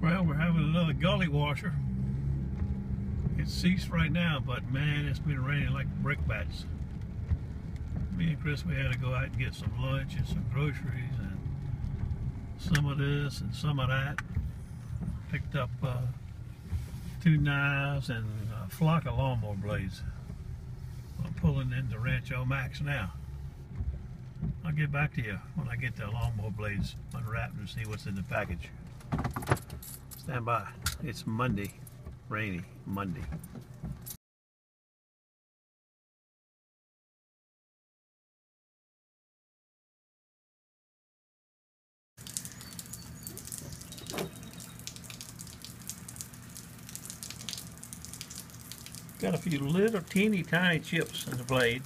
Well, we're having another gully washer. It's ceased right now, but man, it's been raining like brickbats. Me and Chris, we had to go out and get some lunch and some groceries and some of this and some of that. Picked up uh, two knives and a flock of lawnmower blades. I'm pulling into Rancho Max now. I'll get back to you when I get the lawnmower blades unwrapped and see what's in the package. Stand by. It's Monday. Rainy Monday. Got a few little teeny tiny chips in the blade.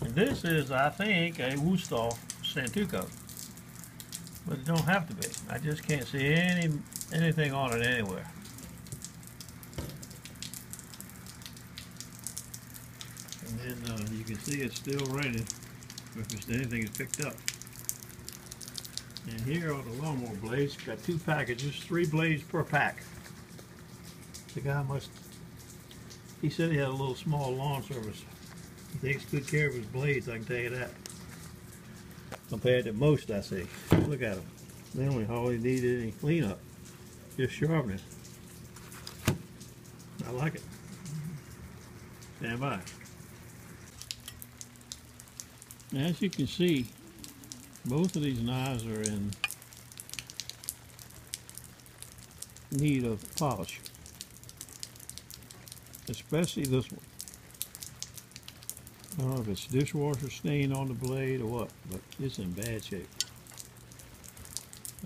And this is, I think, a Wusthof Santoku. But it don't have to be. I just can't see any anything on it anywhere. And then uh, you can see it's still raining if it's anything is picked up. And here are the lawnmower blades. Got two packages, three blades per pack. The guy must, he said he had a little small lawn service. He takes good care of his blades, I can tell you that. Compared to most I see. Look at them. They only hardly need any cleanup. Just sharpening. I like it. Stand by. As you can see, both of these knives are in need of polish. Especially this one. I don't know if it's dishwasher stain on the blade or what, but it's in bad shape.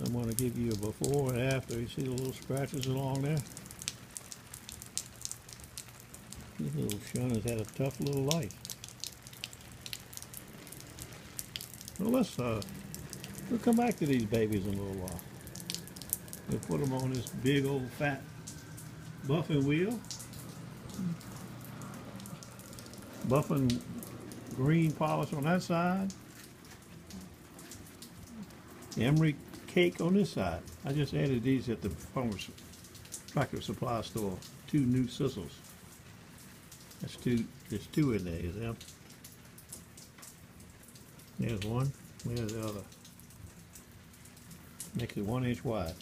I'm going to give you a before and after. You see the little scratches along there? This little Shun has had a tough little life. Well, let's uh, we'll come back to these babies in a little while. We'll put them on this big old fat buffing wheel. Buffing green polish on that side. Emery cake on this side. I just added these at the farmer's tractor supply store. Two new sisals. That's two. There's two in there. There's one. There's the other. Makes it one inch wide.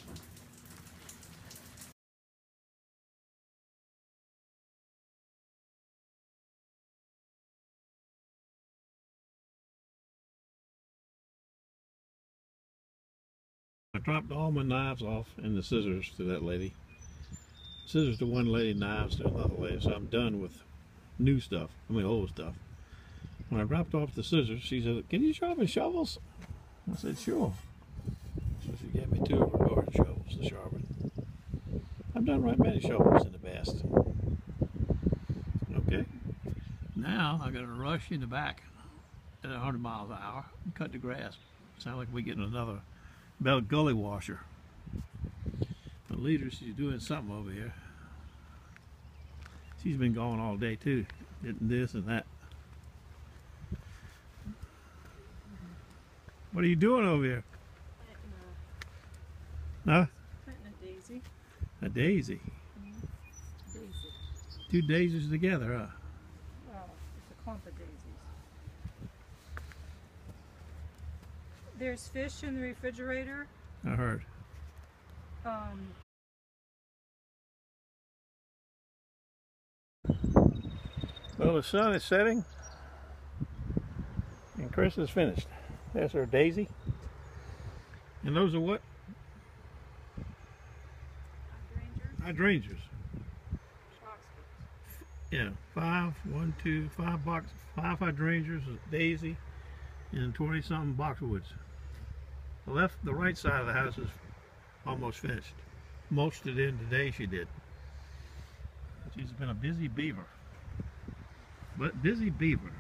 Dropped all my knives off and the scissors to that lady. Scissors to one lady, knives to another lady. So I'm done with new stuff. I mean old stuff. When I dropped off the scissors, she said, "Can you sharpen shovels?" I said, "Sure." So she gave me two of her garden shovels to sharpen. I've done right many shovels in the past. Okay. Now I got to rush in the back at 100 miles an hour and cut the grass. Sound like we're getting another Bell Gully washer. The leader, she's doing something over here. She's been gone all day too, getting this and that. What are you doing over here? Huh? A daisy. A daisy. Mm-hmm. Daisy. Two daisies together, huh? Well, it's a clump of daisies. There's fish in the refrigerator. I heard. Um, Well, the sun is setting, and Chris is finished. That's our daisy. And those are what? hydrangeas, Hydrangeas. Yeah, five, one, two, five box, five hydrangeas, a daisy, and twenty something boxwoods. The left, the right side of the house is almost finished. Mulched it in today. She did. She's been a busy beaver. But busy beaver.